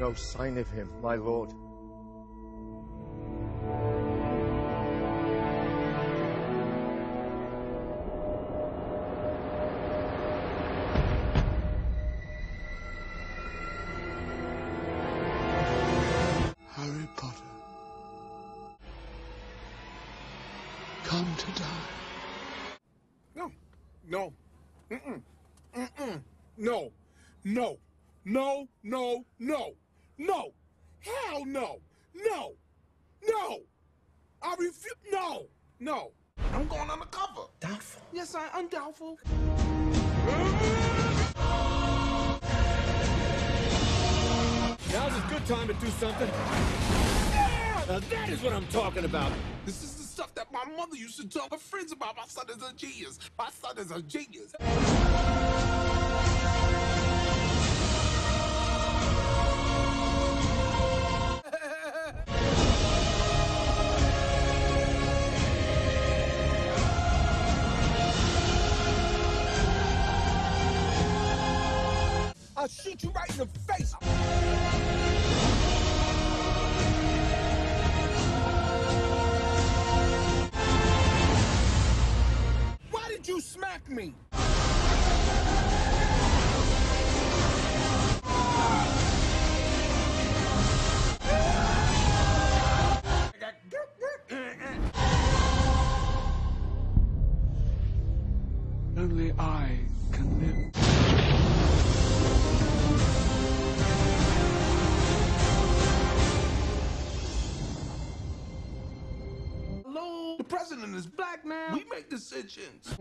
no sign of him, my lord. Harry Potter. Come to die. No. No. Mm-mm. Mm-mm. No. No. No. No. No. No. Hell no. No. No. I refuse. No. No. I'm going undercover. Doubtful. Yes, I, I'm doubtful. Now's a good time to do something. Now that is what I'm talking about. This is the stuff that my mother used to tell her friends about. My son is a genius. My son is a genius. I'll shoot you right in the face. Why did you smack me? Only I can live. president is black now. We make decisions.